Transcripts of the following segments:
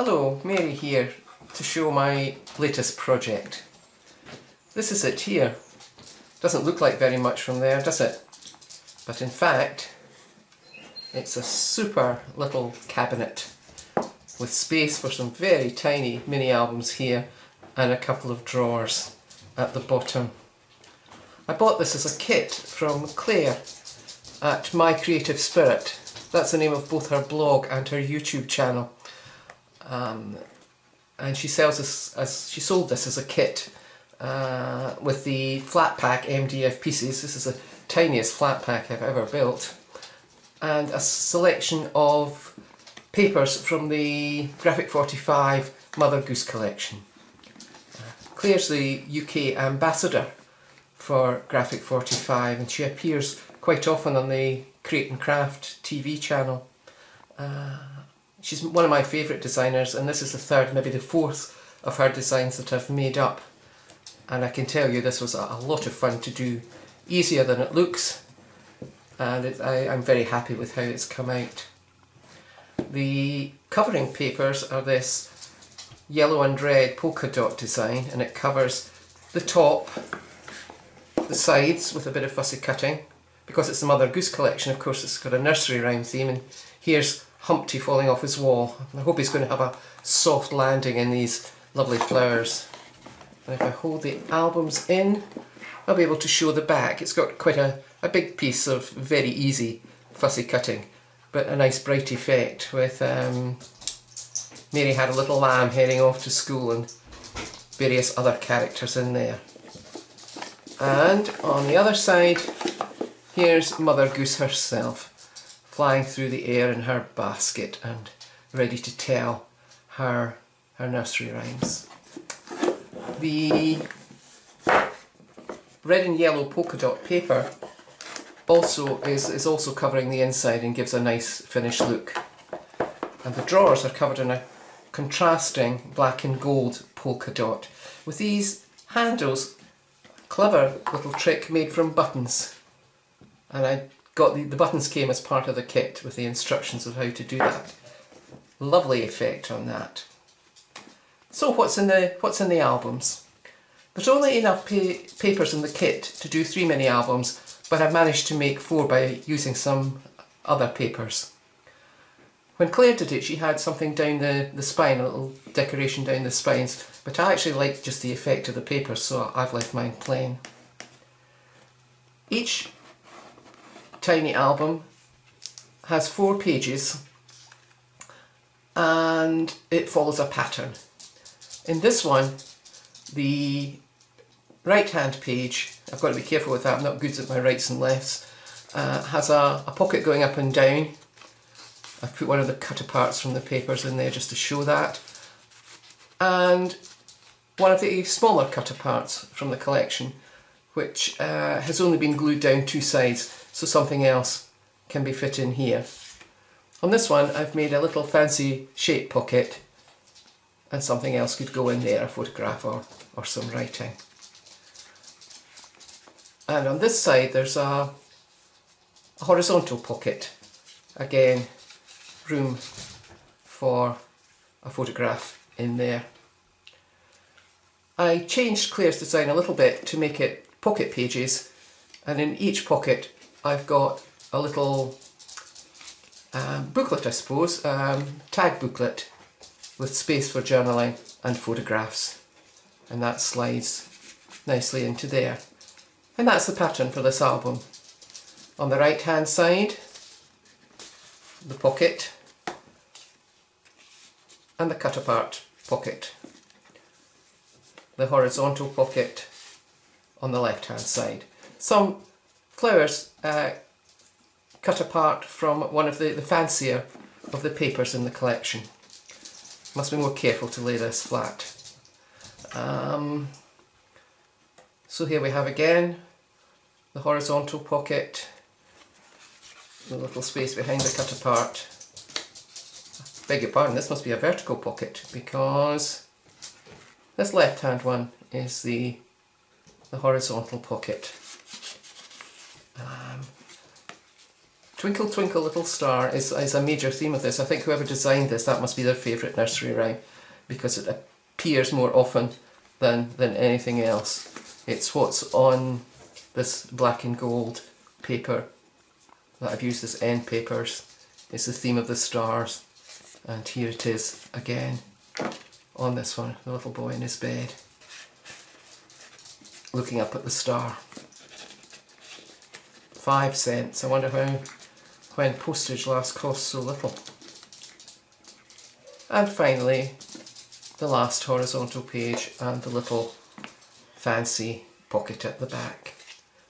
Hello, Mary here to show my latest project. This is it here. Doesn't look like very much from there, does it? But in fact, it's a super little cabinet with space for some very tiny mini albums here and a couple of drawers at the bottom. I bought this as a kit from Clare at My Creative Spirit. That's the name of both her blog and her YouTube channel. Um, and she sells this as she sold this as a kit uh, with the flat pack MDF pieces. This is the tiniest flat pack I've ever built, and a selection of papers from the Graphic 45 Mother Goose collection. Clare's the UK ambassador for Graphic 45 and she appears quite often on the Create and Craft TV channel. Uh, she's one of my favourite designers and this is the third, maybe the fourth of her designs that I've made up. And I can tell you this was a, lot of fun to do, easier than it looks and it, I, I'm very happy with how it's come out. The covering papers are this yellow and red polka dot design and it covers the top, the sides with a bit of fussy cutting. Because it's the Mother Goose collection of course it's got a nursery rhyme theme and here's Humpty falling off his wall. I hope he's going to have a soft landing in these lovely flowers. And if I hold the albums in I'll be able to show the back. It's got quite a, a big piece of very easy fussy cutting but a nice bright effect with um, Mary had a little lamb heading off to school and various other characters in there. And on the other side, here's Mother Goose herself, flying through the air in her basket and ready to tell her, her nursery rhymes. The red and yellow polka dot paper also is, is also covering the inside and gives a nice finished look. And the drawers are covered in a contrasting black and gold polka dot with these handles clever little trick made from buttons and I got the, the buttons came as part of the kit with the instructions of how to do that. Lovely effect on that. So what's in the what's in the albums? There's only enough pa papers in the kit to do three mini albums but I've managed to make four by using some other papers. When Clare did it, she had something down the, the spine, a little decoration down the spines, but I actually like just the effect of the paper, so I've left mine plain. Each tiny album has four pages and it follows a pattern. In this one, the right hand page, I've got to be careful with that, I'm not good at my rights and lefts, uh, has a, a pocket going up and down I've put one of the cut aparts from the papers in there just to show that. And one of the smaller cut aparts from the collection, which uh, has only been glued down two sides, so something else can be fit in here. On this one, I've made a little fancy shape pocket, and something else could go in there, a photograph or, or some writing. And on this side, there's a, a horizontal pocket, again room for a photograph in there. I changed Clare's design a little bit to make it pocket pages and in each pocket I've got a little um, booklet I suppose, um, tag booklet with space for journaling and photographs and that slides nicely into there. And that's the pattern for this album. On the right hand side the pocket and the cut apart pocket. The horizontal pocket on the left hand side. Some flowers uh, cut apart from one of the, the fancier of the papers in the collection. Must be more careful to lay this flat. Um, so here we have again the horizontal pocket, the little space behind the cut apart beg your pardon, this must be a vertical pocket because this left hand one is the, the horizontal pocket. Um, Twinkle Twinkle Little Star is, is a major theme of this. I think whoever designed this, that must be their favourite nursery rhyme because it appears more often than, than anything else. It's what's on this black and gold paper that I've used as end papers. It's the theme of the stars and here it is again on this one, the little boy in his bed looking up at the star. Five cents. I wonder how when postage last cost so little. And finally, the last horizontal page and the little fancy pocket at the back.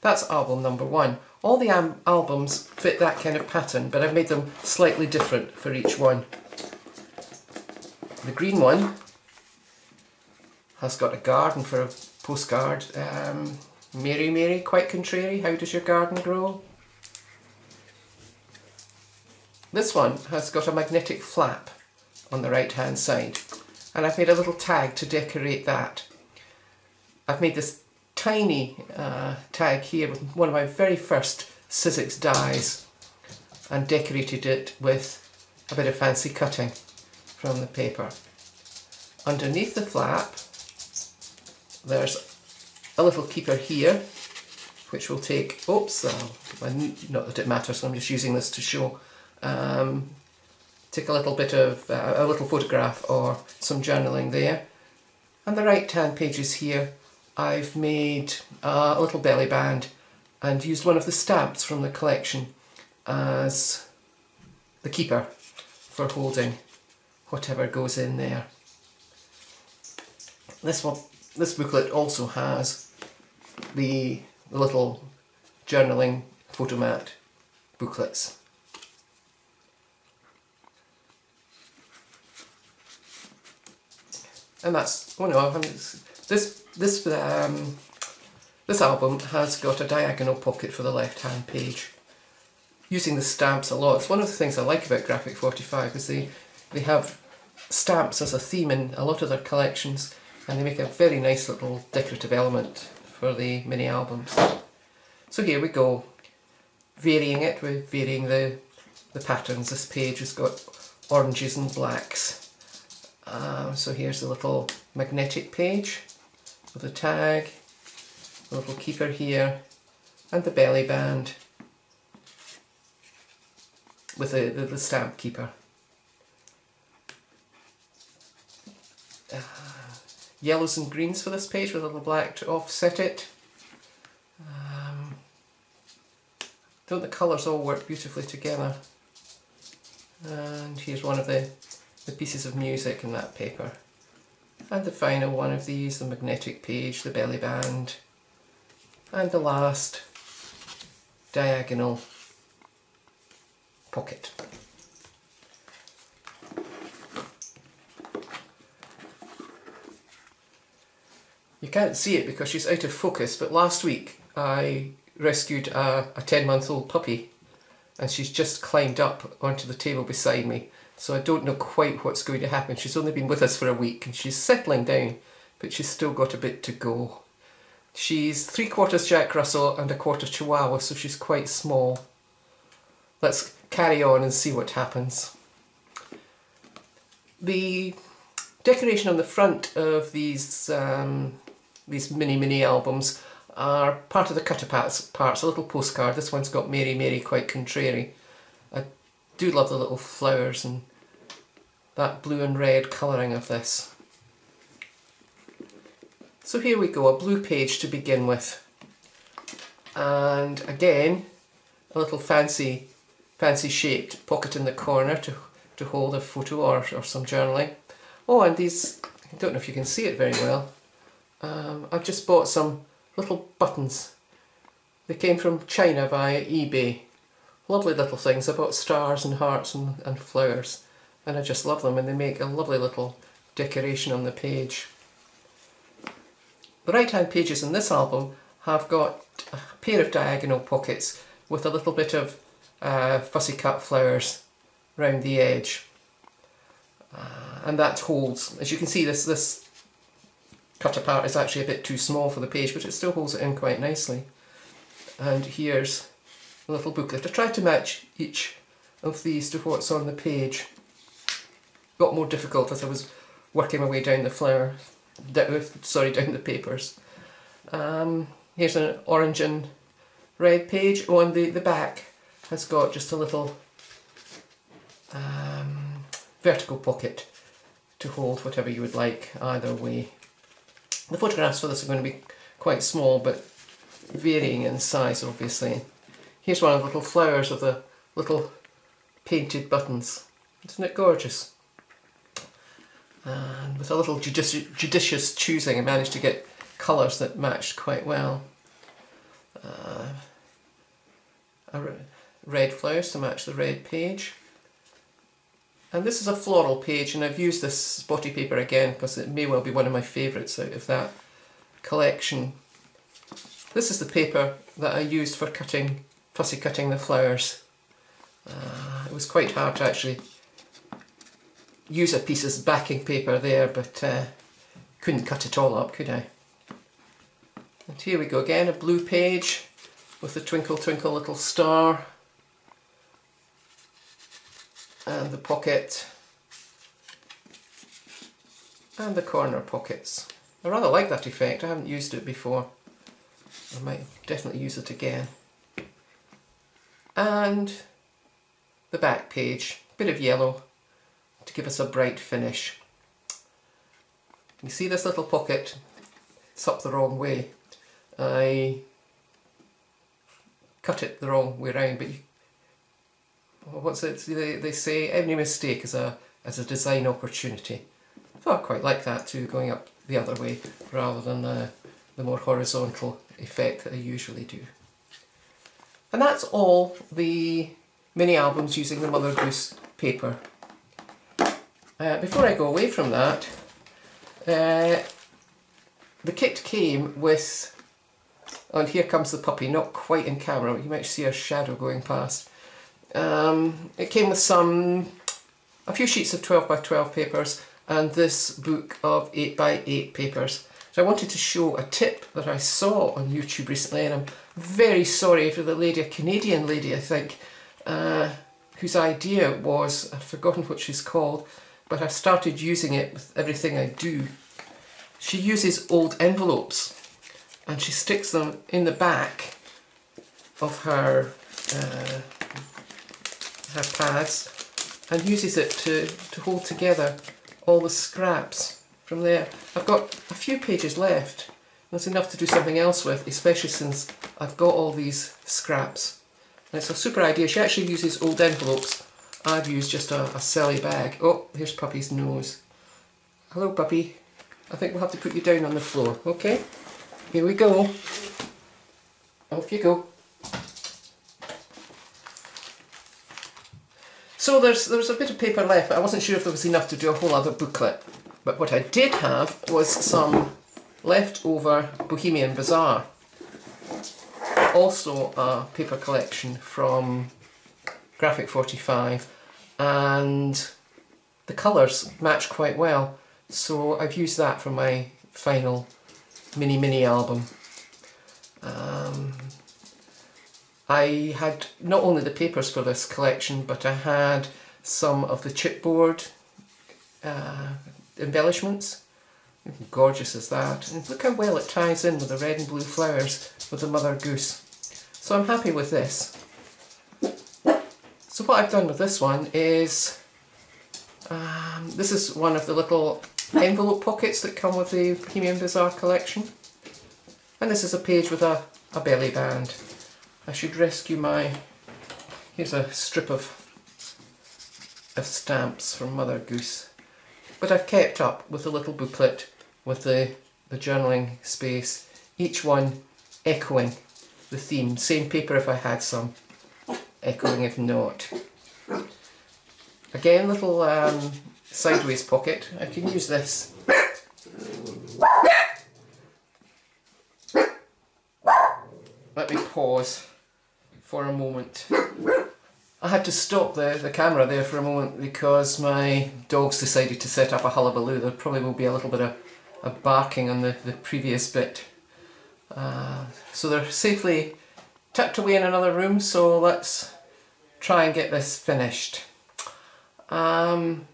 That's album number one. All the albums fit that kind of pattern, but I've made them slightly different for each one. The green one has got a garden for a postcard. Um, Mary Mary, quite contrary, how does your garden grow? This one has got a magnetic flap on the right hand side and I've made a little tag to decorate that. I've made this tiny uh, tag here with one of my very first Sizzix dies and decorated it with a bit of fancy cutting from the paper. Underneath the flap there's a little keeper here which will take, oops, uh, not that it matters, I'm just using this to show, um, take a little bit of, uh, a little photograph or some journaling there. And the right hand pages here, I've made a little belly band and used one of the stamps from the collection as the keeper for holding whatever goes in there. This one, this booklet also has the, little journaling photomat booklets. And that's, oh no, this, this, um, this album has got a diagonal pocket for the left hand page. Using the stamps a lot. It's one of the things I like about Graphic 45 is they, they have stamps as a theme in a lot of their collections and they make a very nice little decorative element for the mini albums. So here we go, varying it we're varying the, the patterns. This page has got oranges and blacks. Um, so here's the little magnetic page with a tag, a little keeper here, and the belly band with the, the, the stamp keeper. Uh, yellows and greens for this page with a little black to offset it. Um, don't the colours all work beautifully together? And here's one of the, the pieces of music in that paper. And the final one of these, the magnetic page, the belly band. And the last diagonal pocket. You can't see it because she's out of focus, but last week I rescued a, a 10 month old puppy and she's just climbed up onto the table beside me. So I don't know quite what's going to happen. She's only been with us for a week and she's settling down, but she's still got a bit to go. She's three quarters Jack Russell and a quarter Chihuahua, so she's quite small. Let's carry on and see what happens. The decoration on the front of these um, these mini mini albums are part of the cutter parts, parts, a little postcard. This one's got Mary Mary quite contrary. I do love the little flowers and that blue and red colouring of this. So here we go, a blue page to begin with. And again, a little fancy, fancy shaped pocket in the corner to, to hold a photo or, or some journaling. Oh, and these, I don't know if you can see it very well, um, I've just bought some little buttons. They came from China via eBay. Lovely little things. I bought stars and hearts and, and flowers and I just love them and they make a lovely little decoration on the page. The right hand pages in this album have got a pair of diagonal pockets with a little bit of uh, fussy cut flowers around the edge. Uh, and that holds, as you can see this, this cut apart is actually a bit too small for the page, but it still holds it in quite nicely. And here's a little booklet. I tried to match each of these to what's on the page. Got more difficult as I was working my way down the flower, sorry, down the papers. Um, here's an orange and red page. On the, the back has got just a little um, vertical pocket to hold whatever you would like either way. The photographs for this are going to be quite small but varying in size obviously. Here's one of the little flowers of the little painted buttons. Isn't it gorgeous? And with a little judici judicious choosing I managed to get colours that matched quite well. Uh, red flowers to match the red page. And this is a floral page and I've used this spotty paper again because it may well be one of my favourites out of that collection. This is the paper that I used for cutting, fussy cutting the flowers. Uh, it was quite hard to actually use a piece as backing paper there, but uh, couldn't cut it all up, could I? And here we go again, a blue page with the twinkle twinkle little star and the pocket and the corner pockets. I rather like that effect, I haven't used it before. I might definitely use it again. And the back page, a bit of yellow to give us a bright finish. You see this little pocket? It's up the wrong way. I cut it the wrong way around, but you, what's it? They, they say every mistake is a is a design opportunity. I quite like that too, going up the other way rather than the, the more horizontal effect that I usually do. And that's all the mini albums using the Mother Goose paper. Uh, before I go away from that, uh, the kit came with, and here comes the puppy, not quite in camera, but you might see a shadow going past. Um, it came with some, a few sheets of 12 by 12 papers and this book of 8 by 8 papers. So I wanted to show a tip that I saw on YouTube recently and I'm very sorry for the lady, a Canadian lady I think, uh, whose idea was, I've forgotten what she's called, but I've started using it with everything I do. She uses old envelopes and she sticks them in the back of her uh, her pads and uses it to, to hold together all the scraps from there. I've got a few pages left. That's enough to do something else with, especially since I've got all these scraps. And it's a super idea. She actually uses old envelopes. I've used just a, a celly bag. Oh, here's Puppy's nose. Hello, Puppy. I think we'll have to put you down on the floor, okay? Here we go. Off you go. So there's there's a bit of paper left, but I wasn't sure if there was enough to do a whole other booklet. But what I did have was some leftover Bohemian Bazaar. Also a paper collection from Graphic 45 and the colours match quite well so I've used that for my final mini mini album. Um, I had not only the papers for this collection but I had some of the chipboard uh, embellishments. Gorgeous as that. And look how well it ties in with the red and blue flowers with the mother goose. So I'm happy with this. So what I've done with this one is, um, this is one of the little envelope pockets that come with the Bohemian Bazaar collection. And this is a page with a, a belly band. I should rescue my, here's a strip of, of stamps from Mother Goose. But I've kept up with a little booklet with the, the journaling space, each one echoing the theme. Same paper if I had some, echoing if not. Again, little um, sideways pocket. I can use this. Let me pause for a moment. I had to stop the, the camera there for a moment because my dogs decided to set up a hullabaloo. There probably will be a little bit of, of barking on the, the previous bit. Uh, so they're safely tucked away in another room so let's try and get this finished. Um,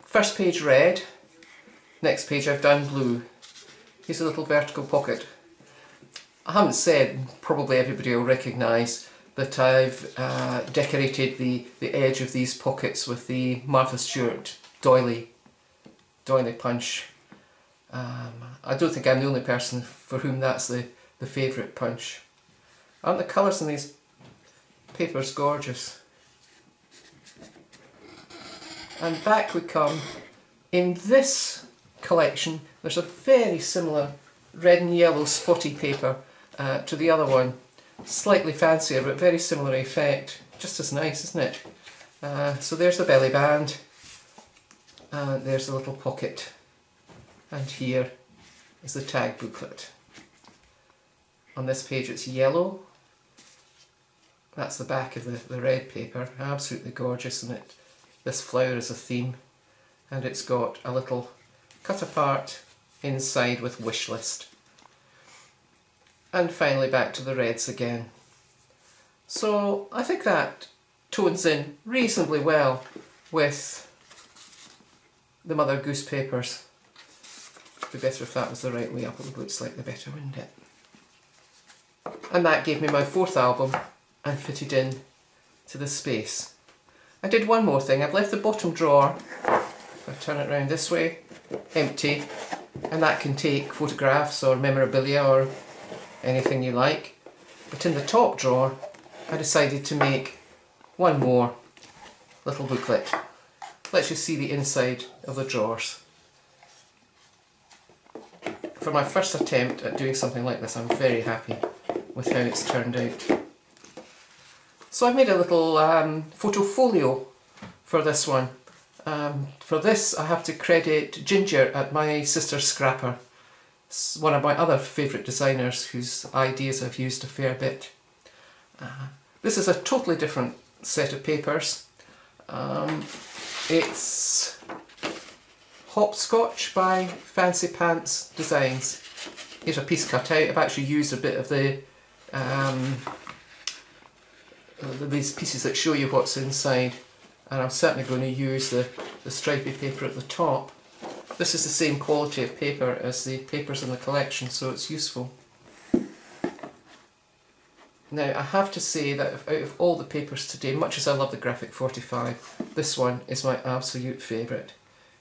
first page red, next page I've done blue. Here's a little vertical pocket. I haven't said, probably everybody will recognise that I've uh, decorated the, the edge of these pockets with the Martha Stewart doily, doily punch. Um, I don't think I'm the only person for whom that's the, the favourite punch. Aren't the colours in these papers gorgeous? And back we come. In this collection there's a very similar red and yellow spotty paper uh, to the other one. Slightly fancier but very similar effect. Just as nice isn't it? Uh, so there's the belly band and there's the little pocket and here is the tag booklet. On this page it's yellow. That's the back of the, the red paper. Absolutely gorgeous and it this flower is a theme and it's got a little cut apart inside with wish list. And finally back to the reds again. So I think that tones in reasonably well with the Mother Goose papers. It'd be better if that was the right way up, it would look slightly better, wouldn't it? And that gave me my fourth album and fitted in to the space. I did one more thing, I've left the bottom drawer, if I turn it around this way, empty, and that can take photographs or memorabilia or anything you like. But in the top drawer, I decided to make one more little booklet. Let's just see the inside of the drawers. For my first attempt at doing something like this, I'm very happy with how it's turned out. So I've made a little um, photo folio for this one. Um, for this I have to credit Ginger at My Sister Scrapper one of my other favourite designers whose ideas I've used a fair bit. Uh, this is a totally different set of papers. Um, it's Hopscotch by Fancy Pants Designs. Here's a piece cut out. I've actually used a bit of the um, these pieces that show you what's inside and I'm certainly going to use the, the stripy paper at the top this is the same quality of paper as the papers in the collection, so it's useful. Now, I have to say that out of all the papers today, much as I love the Graphic 45, this one is my absolute favourite.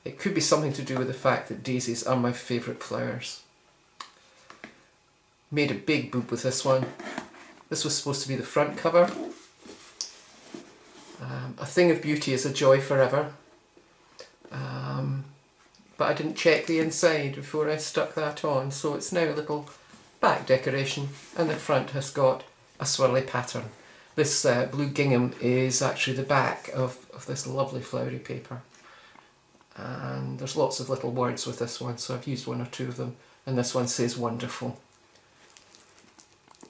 It could be something to do with the fact that daisies are my favourite flowers. Made a big boob with this one. This was supposed to be the front cover. Um, a Thing of Beauty is a Joy Forever. Um, but I didn't check the inside before I stuck that on so it's now a little back decoration and the front has got a swirly pattern. This uh, blue gingham is actually the back of, of this lovely flowery paper and there's lots of little words with this one so I've used one or two of them and this one says wonderful.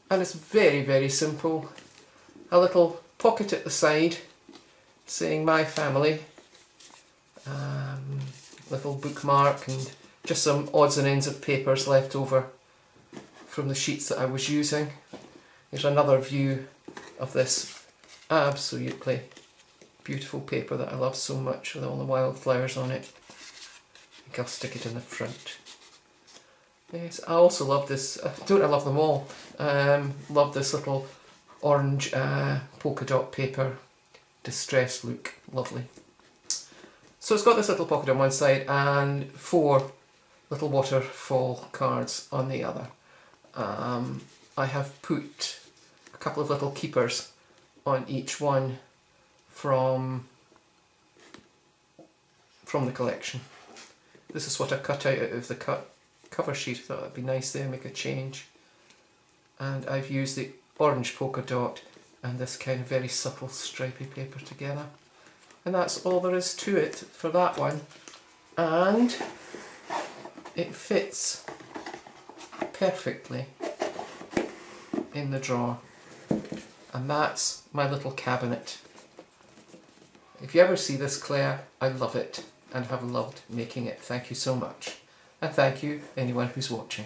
And it's very very simple. A little pocket at the side saying my family. Um, little bookmark and just some odds and ends of papers left over from the sheets that I was using. Here's another view of this absolutely beautiful paper that I love so much with all the wildflowers on it. I think I'll stick it in the front. Yes, I also love this, uh, don't I love them all, um, love this little orange uh, polka dot paper distress look, lovely. So it's got this little pocket on one side and four little waterfall cards on the other. Um, I have put a couple of little keepers on each one from from the collection. This is what I cut out of the cut cover sheet. I thought that'd be nice there, make a change. And I've used the orange polka dot and this kind of very subtle stripy paper together and that's all there is to it for that one. And it fits perfectly in the drawer. And that's my little cabinet. If you ever see this Clare I love it and have loved making it. Thank you so much. And thank you anyone who's watching